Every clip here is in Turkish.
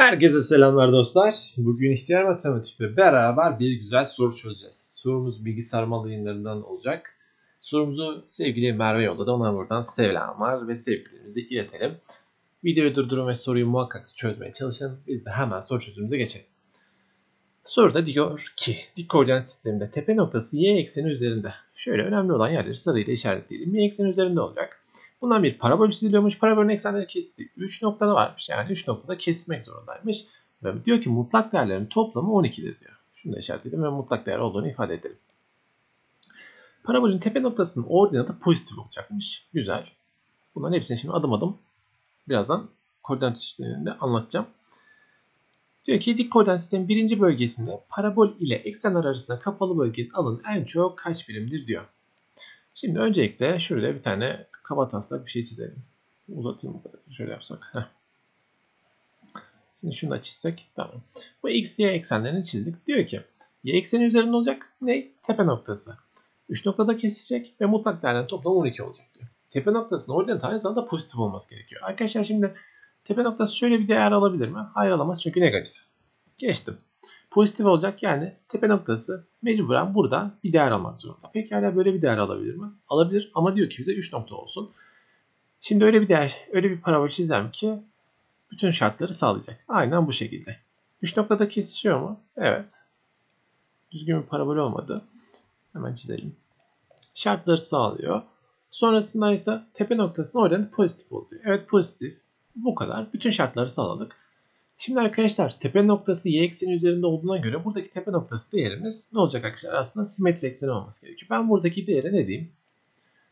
Herkese selamlar dostlar. Bugün ihtiyar matematikle beraber bir güzel soru çözeceğiz. Sorumuz bilgisayar malı yayınlarından olacak. Sorumuzu sevgili Merve yolladı. Ona buradan selamlar ve sevgilerimizi iletelim. Videoyu durdurun ve soruyu muhakkak çözmeye çalışın. Biz de hemen soru çözümümüze geçelim. Soruda diyor ki dik koordinat sisteminde tepe noktası y ekseni üzerinde. Şöyle önemli olan yerleri sarıyla işaretleyelim. Y ekseni üzerinde olacak. Bundan bir parabol çiziliyormuş. Parabolün eksenleri kesti. 3 noktada varmış. Yani 3 noktada kesmek zorundaymış. Ve diyor ki mutlak değerlerin toplamı 12'dir diyor. Şunu da işaretledim ve mutlak değer olduğunu ifade edelim. Parabolün tepe noktasının ordinatı pozitif olacakmış. Güzel. Bunların hepsini şimdi adım adım birazdan koordinat sisteminde anlatacağım. Diyor ki dik koordinat sistemin birinci bölgesinde parabol ile eksenler arasında kapalı bölgenin alanı en çok kaç birimdir diyor. Şimdi öncelikle şurada bir tane kaba taslak bir şey çizelim. Uzatayım şöyle yapsak. Heh. Şimdi şunu da çizsek. Tamam. Bu x, y eksenlerini çizdik. Diyor ki y ekseni üzerinde olacak. Ne? Tepe noktası. 3 noktada kesecek ve mutlak değerlerin toplamı 12 olacak diyor. Tepe noktasının ordinat aynı zamanda pozitif olması gerekiyor. Arkadaşlar şimdi tepe noktası şöyle bir değer alabilir mi? Hayır alamaz çünkü negatif. Geçtim. Pozitif olacak yani tepe noktası mecburen burada bir değer almak zorunda. Peki hala böyle bir değer alabilir mi? Alabilir ama diyor ki bize 3 nokta olsun. Şimdi öyle bir değer, öyle bir parabol çizeceğim ki bütün şartları sağlayacak. Aynen bu şekilde. 3 noktada kesişiyor mu? Evet. Düzgün bir parabol olmadı. Hemen çizelim. Şartları sağlıyor. Sonrasında ise tepe noktasının oradan pozitif oluyor. Evet pozitif. Bu kadar. Bütün şartları sağladık. Şimdi arkadaşlar tepe noktası y ekseni üzerinde olduğuna göre buradaki tepe noktası değerimiz ne olacak arkadaşlar? Aslında simetri ekseni olması gerekiyor. Ben buradaki değere ne diyeyim?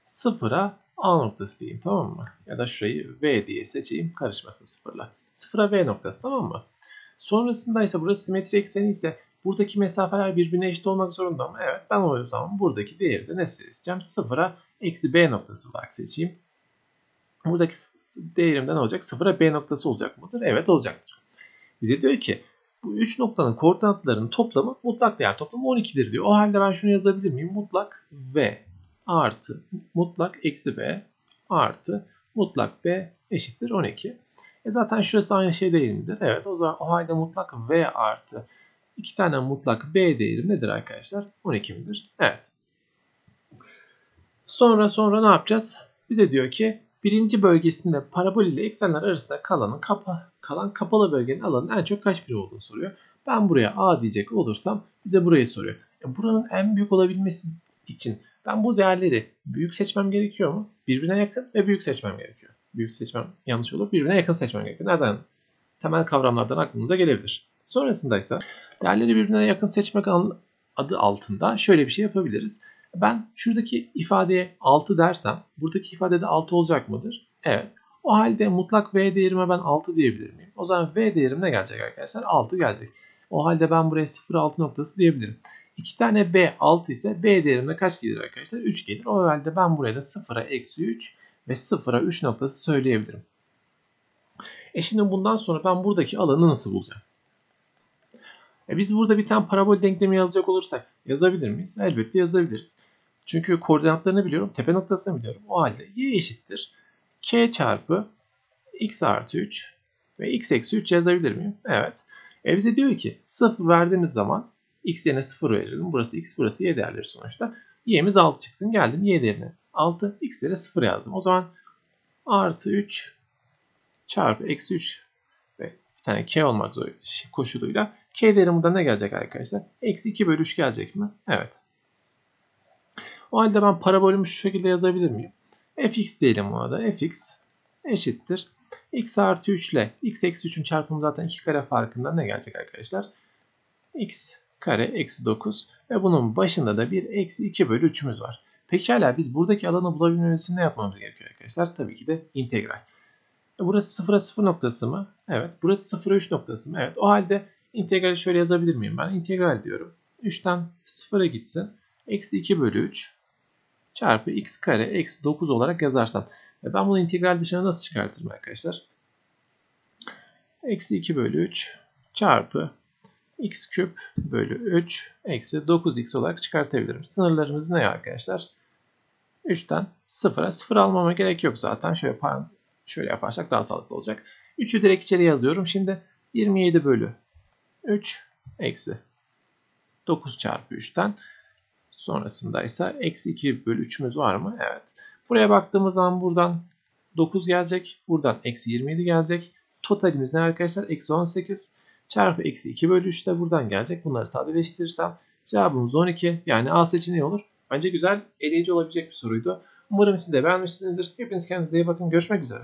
Sıfıra A noktası diyeyim tamam mı? Ya da şurayı V diye seçeyim karışmasın sıfırla. Sıfıra V noktası tamam mı? Sonrasında ise burası simetri ekseni ise buradaki mesafeler birbirine eşit olmak zorunda mı? Evet ben o zaman buradaki değeri de ne seçeceğim? Sıfıra eksi B noktası olarak seçeyim. Buradaki değerimden olacak? Sıfıra B noktası olacak mıdır? Evet olacaktır. Bize diyor ki bu 3 noktanın koordinatlarının toplamı mutlak değer toplamı 12'dir diyor. O halde ben şunu yazabilir miyim? Mutlak V artı mutlak eksi B artı mutlak B eşittir 12. E zaten şurası aynı şey değil midir? Evet o zaman o halde mutlak V artı iki tane mutlak B değeri nedir arkadaşlar? 12 midir? Evet. Sonra sonra ne yapacağız? Bize diyor ki birinci bölgesinde parabol ile eksenler arasında kalanın kapa, kalan kapalı bölgenin alanının en çok kaç biri olduğunu soruyor. Ben buraya A diyecek olursam bize burayı soruyor. E buranın en büyük olabilmesi için ben bu değerleri büyük seçmem gerekiyor mu? Birbirine yakın ve büyük seçmem gerekiyor. Büyük seçmem yanlış olur. Birbirine yakın seçmem gerekiyor. Nereden? Temel kavramlardan aklınıza gelebilir. Sonrasında ise değerleri birbirine yakın seçmek adı altında şöyle bir şey yapabiliriz. Ben şuradaki ifadeye 6 dersem buradaki ifadede 6 olacak mıdır? Evet. O halde mutlak V değerime ben 6 diyebilir miyim? O zaman V değerim ne gelecek arkadaşlar? 6 gelecek. O halde ben buraya 0,6 noktası diyebilirim. 2 tane B 6 ise B değerimde kaç gelir arkadaşlar? 3 gelir. O halde ben buraya da 0'a eksi 3 ve 0'a 3 noktası söyleyebilirim. E şimdi bundan sonra ben buradaki alanı nasıl bulacağım? E biz burada bir tane parabol denklemi yazacak olursak yazabilir miyiz? Elbette yazabiliriz. Çünkü koordinatlarını biliyorum. Tepe noktasını biliyorum. O halde y eşittir. K çarpı x artı 3 ve x eksi 3 yazabilir miyim? Evet. E bize diyor ki 0 verdiğimiz zaman x yerine 0 verelim. Burası x, burası y değerleri sonuçta. y'miz 6 çıksın. Geldim y değerine 6, x yerine 0 yazdım. O zaman artı 3 çarpı eksi 3 ve bir tane k olmak zor koşuluyla k değeri ne gelecek arkadaşlar? Eksi 2 bölü 3 gelecek mi? Evet. O halde ben parabolümü şu şekilde yazabilir miyim? Fx diyelim ona da. fx eşittir. x artı 3 ile x eksi 3'ün çarpımı zaten 2 kare farkında ne gelecek arkadaşlar? x kare eksi 9 ve bunun başında da bir eksi 2 bölü 3'ümüz var. Pekala biz buradaki alanı bulabilmemiz için ne yapmamız gerekiyor arkadaşlar? Tabii ki de integral. E burası 0'a 0 noktası mı? Evet. Burası 0'a 3 noktası mı? Evet. O halde integrali şöyle yazabilir miyim? Ben integral diyorum. 3'ten 0'a gitsin. Eksi 2 bölü 3 çarpı x kare eksi 9 olarak yazarsam. E ben bunu integral dışına nasıl çıkartırım arkadaşlar? Eksi 2 bölü 3 çarpı x küp bölü 3 eksi 9x olarak çıkartabilirim. Sınırlarımız ne arkadaşlar? 3'ten 0'a 0 almama gerek yok zaten. Şöyle, şöyle yaparsak daha sağlıklı olacak. 3'ü direkt içeri yazıyorum. Şimdi 27 bölü 3 eksi 9 çarpı 3'ten sonrasında ise eksi 2 bölü 3'ümüz var mı? Evet. Buraya baktığımız zaman buradan 9 gelecek. Buradan eksi 27 gelecek. Totalimiz ne arkadaşlar? Eksi 18 çarpı eksi 2 bölü 3 de buradan gelecek. Bunları sadeleştirirsem cevabımız 12. Yani A seçeneği olur. Bence güzel, eleyici olabilecek bir soruydu. Umarım siz de beğenmişsinizdir. Hepiniz kendinize iyi bakın. Görüşmek üzere.